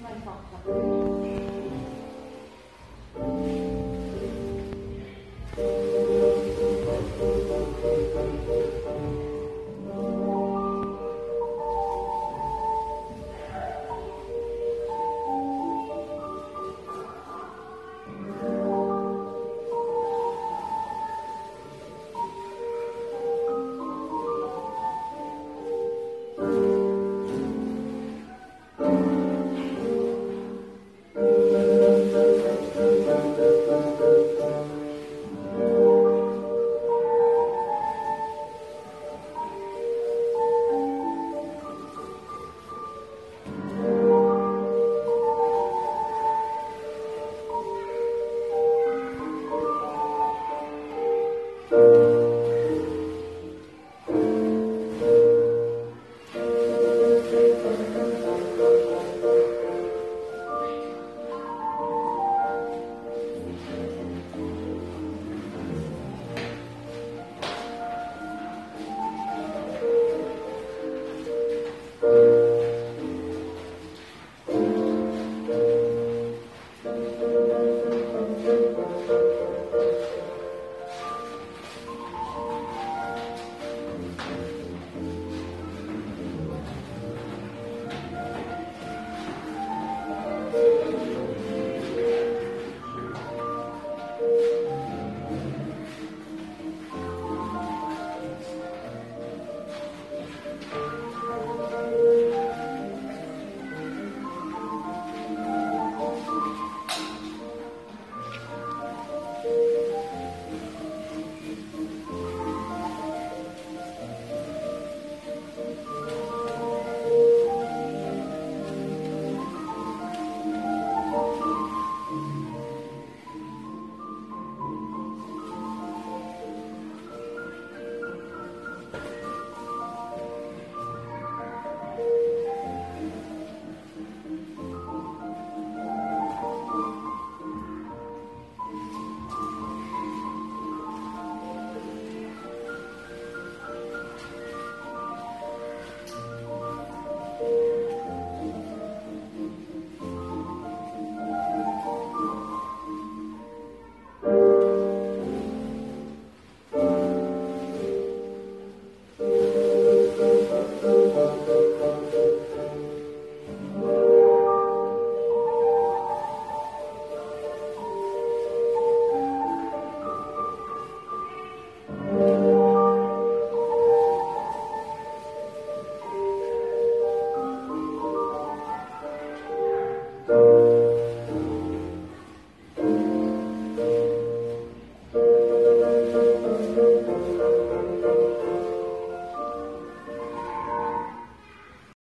My.